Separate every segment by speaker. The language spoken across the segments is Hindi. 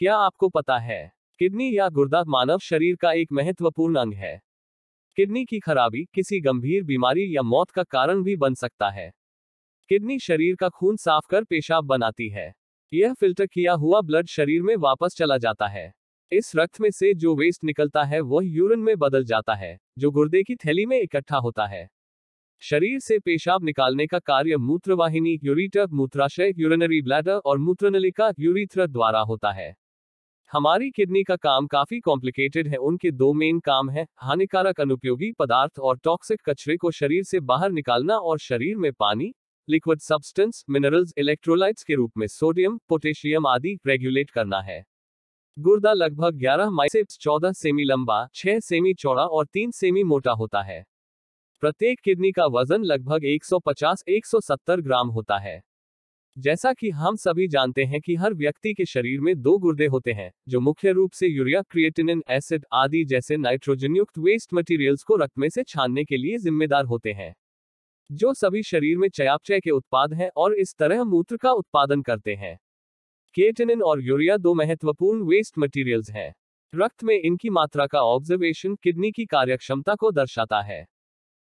Speaker 1: क्या आपको पता है, किडनी या गुर्दा मानव शरीर का एक महत्वपूर्ण अंग है। किडनी की खराबी किसी गंभीर बीमारी या मौत का कारण भी बन सकता है। किडनी शरीर का खून साफ़ कर पेशाब बनाती है। यह फ़िल्टर किया हुआ ब्लड शरीर में वापस चला जाता है। इस रक्त में से जो वेस्ट निकलता है, वह यूरिन में बदल जाता है, जो गुर्दे की थैली में इकट्ठा होता है। शरीर से पेशाब निकालने का कार्य मूत्रवाहिनी, यूरिटर, मूत्राशय, यूरिनरी ब्लैडर और मूत्रनलिका, यूरिथ्र द्वारा होता है। हमारी किडनी का काम काफ़ी कॉम्प्लिकेटेड है, उनके दो मेन काम है, हानिकारक अनुपयोगी पदार्थ और टॉक्सिक कचरे को शरीर से बाहर निकालना और शरीर में पानी लिक्विड सब्सटेंस मिनरल्स इलेक्ट्रोलाइट्स के रूप में सोडियम पोटेशियम आदि रेगुलेट करना है। गुर्दा लगभग 11 माई से 14 सेमी लंबा 6 सेमी चौड़ा और 3 सेमी मोटा होता है। प्रत्येक किडनी का वज़न लगभग 150-170 ग्राम होता है। जैसा कि हम सभी जानते हैं कि हर व्यक्ति के शरीर में दो गुर्दे होते हैं, जो मुख्य रूप से यूरिया, क्रिएटिनिन एसिड आदि जैसे नाइट्रोजन युक्त वेस्ट मटेरियल्स को रक्त में से छानने के लिए जिम्मेदार होते हैं। जो सभी शरीर में चयापचय के उत्पाद हैं और इस तरह मूत्र का उत्पादन करते हैं। केटिनिन और यूरिया दो महत्वपूर्ण वेस्ट मटेरियल्स हैं। रक्त में इनकी मात्रा का ऑब्जर्वेशन किडनी की कार्यक्षमता को दर्शाता है।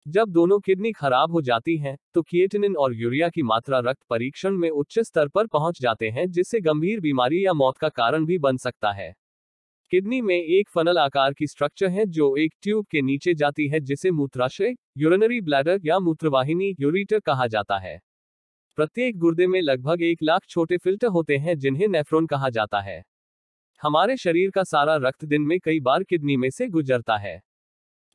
Speaker 1: जब दोनों किडनी खराब हो जाती हैं, तो किएटिनिन और यूरिया की मात्रा रक्त परीक्षण में उच्च स्तर पर पहुँच जाते हैं जिससे गंभीर बीमारी या मौत का कारण भी बन सकता है। किडनी में एक फनल आकार की स्ट्रक्चर है जो एक ट्यूब के नीचे जाती है जिसे मूत्राशय यूरिनरी ब्लैडर या मूत्रवाहिनी यूरिटर कहा जाता है। प्रत्येक गुर्दे में लगभग एक लाख छोटे फ़िल्टर होते हैं जिन्हें नेफ्रोन कहा जाता है। हमारे शरीर का सारा रक्त दिन में कई बार किडनी में से गुजरता है।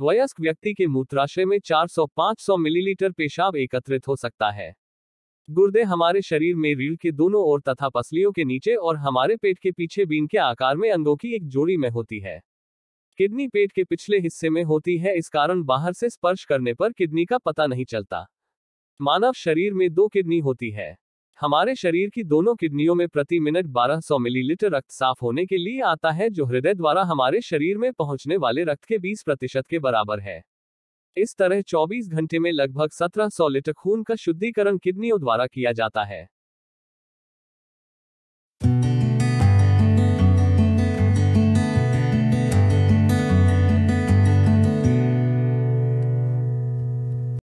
Speaker 1: वयस्क व्यक्ति के मूत्राशय में 400-500 मिलीलीटर पेशाब एकत्रित हो सकता है। गुर्दे हमारे शरीर में रीढ़ के दोनों ओर तथा पसलियों के नीचे और हमारे पेट के पीछे बीन के आकार में अंगों की एक जोड़ी में होती है। किडनी पेट के पिछले हिस्से में होती है, इस कारण बाहर से स्पर्श करने पर किडनी का पता नहीं चलता। मानव शरीर में दो किडनी होती है। हमारे शरीर की दोनों किडनियों में प्रति मिनट 1200 मिलीलीटर रक्त साफ़ होने के लिए आता है, जो हृदय द्वारा हमारे शरीर में पहुँचने वाले रक्त के 20 प्रतिशत के बराबर है। इस तरह 24 घंटे में लगभग 1700 लीटर खून का शुद्धिकरण किडनियों द्वारा किया जाता है।